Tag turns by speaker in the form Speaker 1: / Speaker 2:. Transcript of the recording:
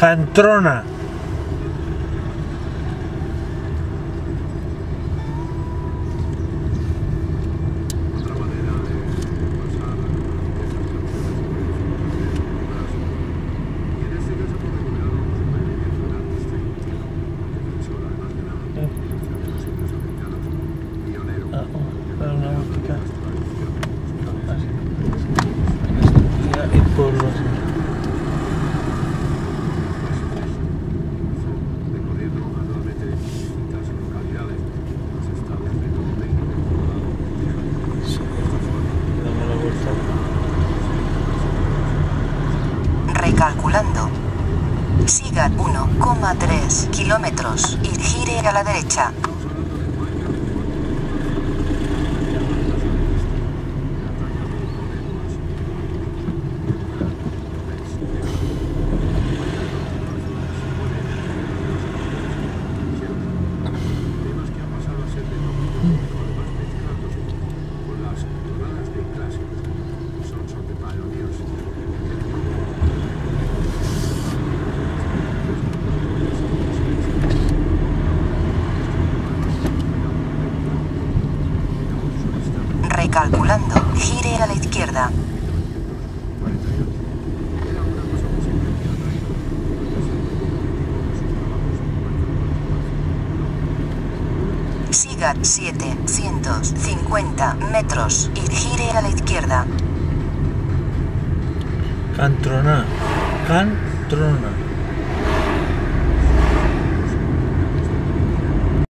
Speaker 1: Cantrona.
Speaker 2: Siga 1,3 kilómetros y gire a la derecha. Recalculando, gire a la izquierda. Siga 750 metros y gire a la izquierda.
Speaker 1: Cantrona. Cantrona.